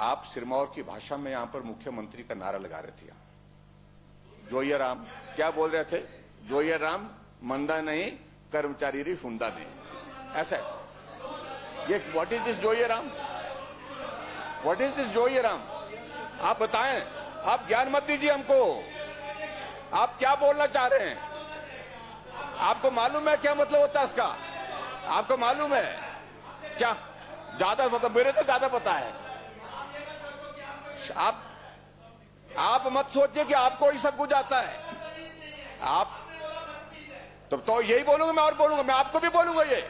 आप सिरमौर की भाषा में यहाँ पर मुख्यमंत्री का नारा लगा रहे थे जोया राम, क्या बोल रहे थे? जोया राम, मंदा नहीं, कर्मचारी री फुंदा नहीं। ऐसा। ये what is this Zoya Ram? What is this Zoya Ram? आप बताएँ, आप ज्ञान मत दीजिए हमको। आप क्या बोलना चाह रहे हैं? आपको मालूम है क्या मतलब होता है इसका? आपको मालूम है? क्या? ज़्यादा मतलब मेरे तो ज़्यादा पता है। आप आप मत सोचिए कि आपको ही सब कुछ आता है। आप तो, तो यही बोलूँगा मैं और बोलूँगा मैं आपको भी बोलूँगा ये।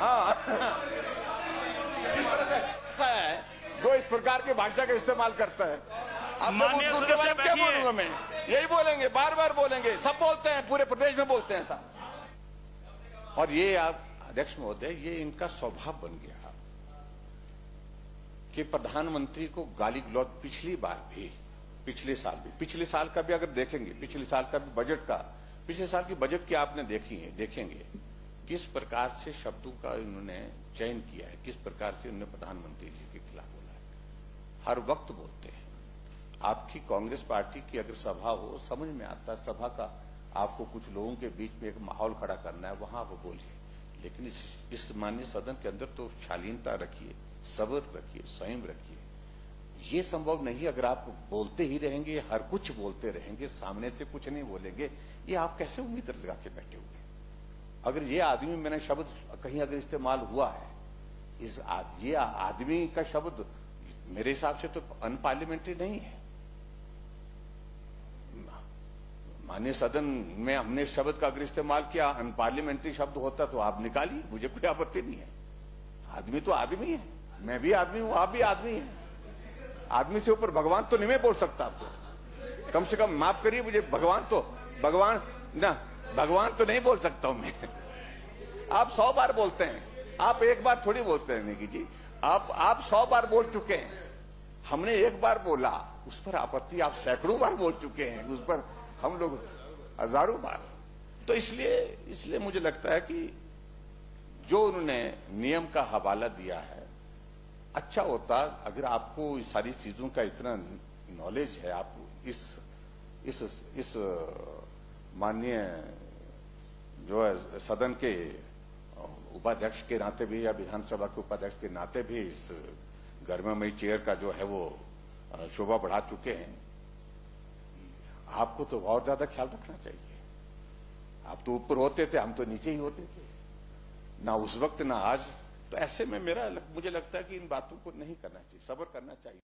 हाँ। है जो इस प्रकार की भाषा का इस्तेमाल करता है। में क्या बोलूँगा मैं? यही बोलेंगे बार बार बोलेंगे सब बोलते हैं पूरे प्रदेश में बोलते हैं सब। और ये आप अध्यक्ष महोदय ये इनका स्वभाव बन गया। कि प्रधानमंत्री को गाली गलौज पिछली बार भी पिछले साल भी पिछले साल का भी अगर देखेंगे पिछले साल का भी बजट का पिछले साल की बजट की आपने देखी है? देखेंगे। किस प्रकार से शब्दों का इन्होंने चयन किया है? किस प्रकार से उन्होंने प्रधानमंत्री जी के खिलाफ बोला है? हर वक्त बोलते हैं। आपकी कांग्रेस पार्टी की अगर सभा हो समझ में आता है सभा का आपको कुछ लोगों के बीच में एक माहौल खड़ा करना है वहाँ आप बोलिए। लेकिन इस, इस मान्य सदन के अंदर तो शालीनता रखिए। सब्र रखिए संयम रखिए। ये संभव नहीं अगर आप बोलते ही रहेंगे हर कुछ बोलते रहेंगे सामने से कुछ नहीं बोलेंगे ये आप कैसे उम्मीद लगा के बैठे हुए अगर ये आदमी मैंने शब्द कहीं अगर इस्तेमाल हुआ है इस आद, ये आदमी का शब्द मेरे हिसाब से तो अनपार्लियामेंट्री नहीं है। मान्य सदन में हमने शब्द का अगर इस्तेमाल किया अनपार्लियामेंट्री शब्द होता तो आप निकालिए मुझे कोई आपत्ति नहीं है। आदमी तो आदमी है। मैं भी आदमी हूँ, आप भी आदमी हैं। आदमी से ऊपर भगवान तो नहीं मैं बोल सकता आपको। कम से कम माफ़ करिए मुझे, भगवान तो भगवान, ना, भगवान तो नहीं बोल सकता हूँ मैं। आप सौ बार बोलते हैं, आप एक बार थोड़ी बोलते हैं निकी जी। आप आप सौ बार बोल चुके हैं। हमने एक बार बोला, उस पर आपत्ति आप सैकड़ों बार बोल चुके हैं, उस पर हम लोग हज़ारों बार। तो इसलिए इसलिए मुझे लगता है कि जो उन्होंने नियम का हवाला दिया है अच्छा होता अगर आपको सारी चीज़ों का इतना नॉलेज है, आप इस इस इस माननीय जो है, सदन के उपाध्यक्ष के नाते भी या विधानसभा के उपाध्यक्ष के नाते भी इस गर्मामयी चेयर का जो है वो शोभा बढ़ा चुके हैं। आपको तो और ज़्यादा ख्याल रखना चाहिए। आप तो ऊपर होते थे, हम तो नीचे ही होते थे। ना उस वक्त, ना आज। तो ऐसे में मेरा मुझे लगता है कि इन बातों को नहीं करना चाहिए, सब्र करना चाहिए।